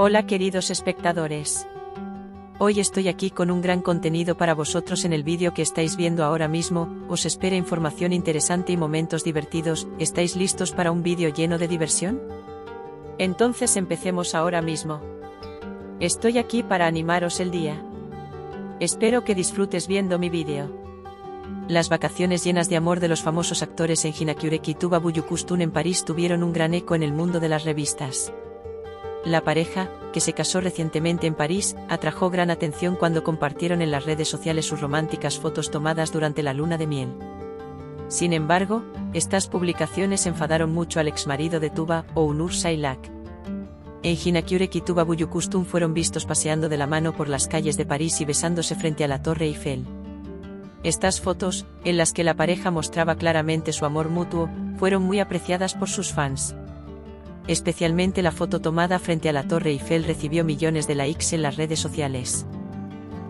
Hola queridos espectadores. Hoy estoy aquí con un gran contenido para vosotros en el vídeo que estáis viendo ahora mismo, os espera información interesante y momentos divertidos, ¿estáis listos para un vídeo lleno de diversión? Entonces empecemos ahora mismo. Estoy aquí para animaros el día. Espero que disfrutes viendo mi vídeo. Las vacaciones llenas de amor de los famosos actores en Hinakyurek y Tuba Buyukustun en París tuvieron un gran eco en el mundo de las revistas. La pareja, que se casó recientemente en París, atrajo gran atención cuando compartieron en las redes sociales sus románticas fotos tomadas durante la luna de miel. Sin embargo, estas publicaciones enfadaron mucho al exmarido de Tuba, Ounur Sailak. En Hinakyurek y Tuba Buyukustun fueron vistos paseando de la mano por las calles de París y besándose frente a la Torre Eiffel. Estas fotos, en las que la pareja mostraba claramente su amor mutuo, fueron muy apreciadas por sus fans. Especialmente la foto tomada frente a la Torre Eiffel recibió millones de likes en las redes sociales.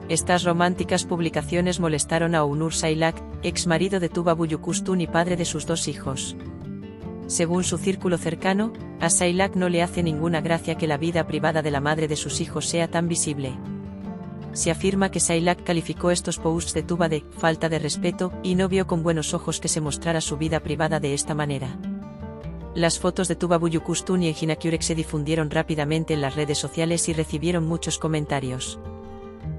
Estas románticas publicaciones molestaron a Unur Sailak, ex marido de Tuba Buyukustun y padre de sus dos hijos. Según su círculo cercano, a Sailak no le hace ninguna gracia que la vida privada de la madre de sus hijos sea tan visible se afirma que Sailak calificó estos posts de tuba de falta de respeto y no vio con buenos ojos que se mostrara su vida privada de esta manera. Las fotos de Tuba Buyukustun y Hinakyurek se difundieron rápidamente en las redes sociales y recibieron muchos comentarios.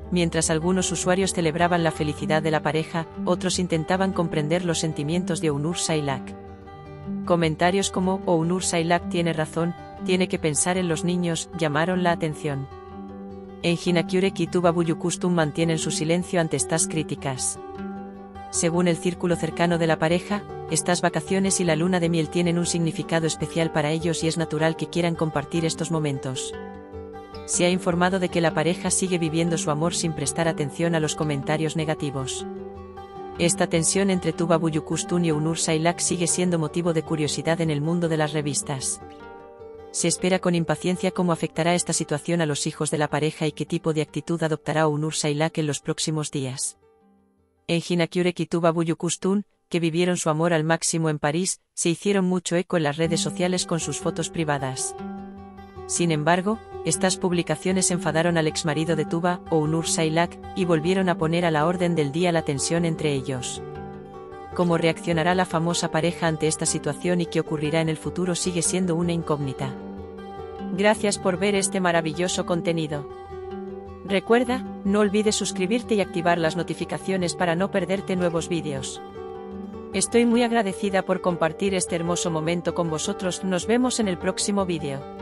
Mientras algunos usuarios celebraban la felicidad de la pareja, otros intentaban comprender los sentimientos de Unur Sailak. Comentarios como Ounur Sailak tiene razón, tiene que pensar en los niños, llamaron la atención. En Hinakyurek y Tuba Buyukustun mantienen su silencio ante estas críticas. Según el círculo cercano de la pareja, estas vacaciones y la luna de miel tienen un significado especial para ellos y es natural que quieran compartir estos momentos. Se ha informado de que la pareja sigue viviendo su amor sin prestar atención a los comentarios negativos. Esta tensión entre Tuba Buyukustun y Unur Sailak sigue siendo motivo de curiosidad en el mundo de las revistas. Se espera con impaciencia cómo afectará esta situación a los hijos de la pareja y qué tipo de actitud adoptará Unur Sailak en los próximos días. En Hinakyurek y Tuba Buyukustun, que vivieron su amor al máximo en París, se hicieron mucho eco en las redes sociales con sus fotos privadas. Sin embargo, estas publicaciones enfadaron al exmarido de Tuba, Unur Sailak, y volvieron a poner a la orden del día la tensión entre ellos. Cómo reaccionará la famosa pareja ante esta situación y qué ocurrirá en el futuro sigue siendo una incógnita. Gracias por ver este maravilloso contenido. Recuerda, no olvides suscribirte y activar las notificaciones para no perderte nuevos vídeos. Estoy muy agradecida por compartir este hermoso momento con vosotros, nos vemos en el próximo vídeo.